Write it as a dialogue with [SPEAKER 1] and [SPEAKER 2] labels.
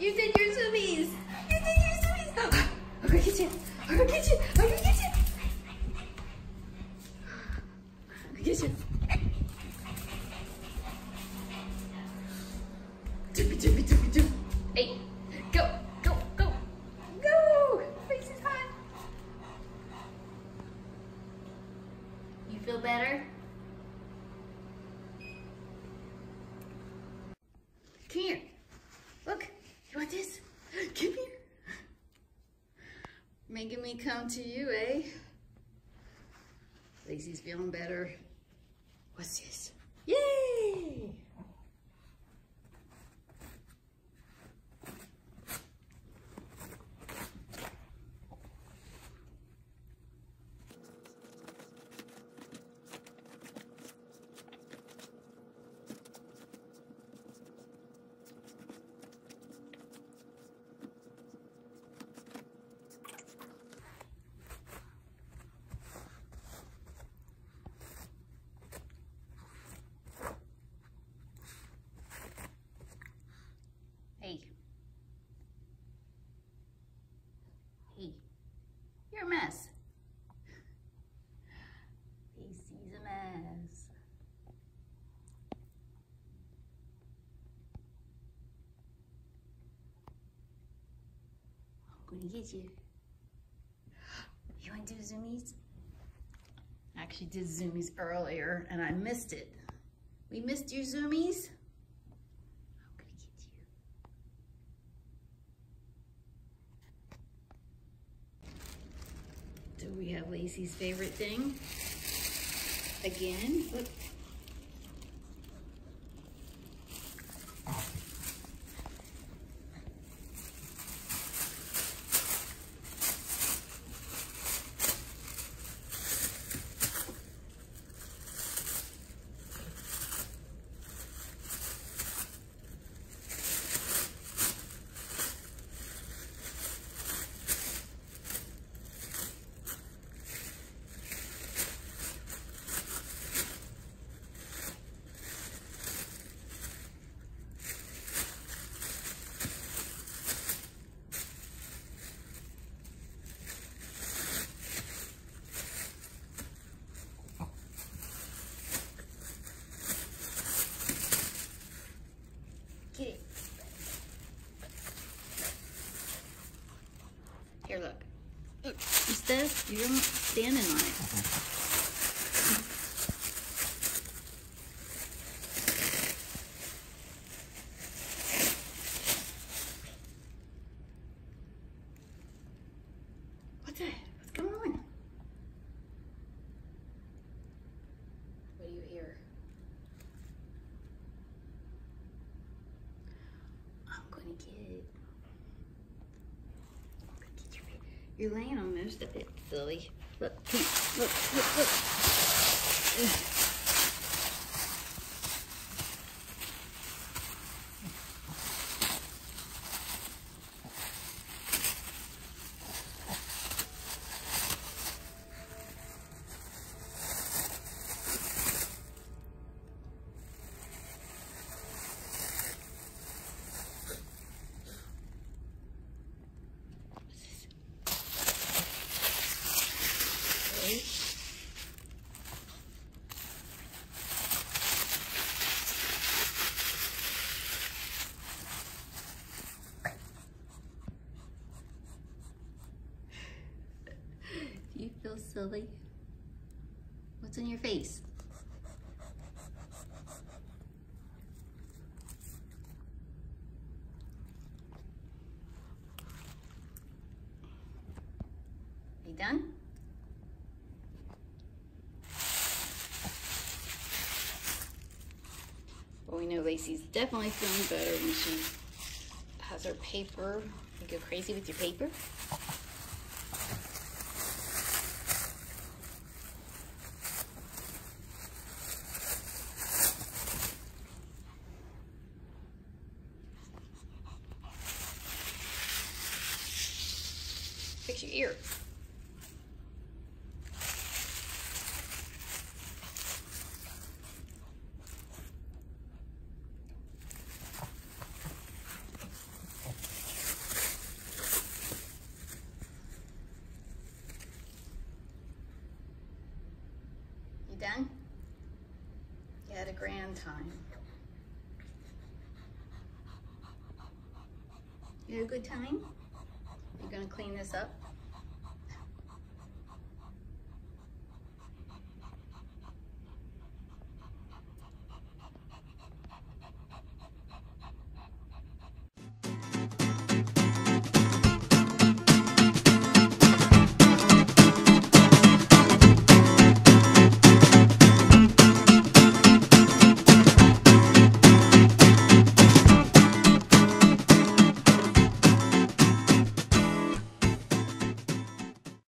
[SPEAKER 1] You did your zoomies. You did your zoomies. Oh, I'll go get you. I'll go get you. I'll go get you. I'll go get you. Doopy doopy doopy doop. Hey, go, go, go, go. Face is hot. You feel better? Come here. Come to you, eh? Lacey's feeling better. What's this? Yay! Hey. Hey. You're a mess. Lacey's a mess. Get you. You wanna do zoomies? I actually did zoomies earlier and I missed it. We missed your zoomies? I'm gonna get you. Do we have Lacey's favorite thing? Again. Get it. Here, look. Look, instead, you're standing on it. What's that? What's going on? What do you hear? I'm gonna get. I'm gonna get your face. You're laying on most of it, silly. Look. Look, look, look. Okay. Do you feel silly? What's in your face? You done? Well, we know Lacey's definitely feeling better when she has her paper. You go crazy with your paper? Your ear. You done? You had a grand time. You had a good time? You're gonna clean this up?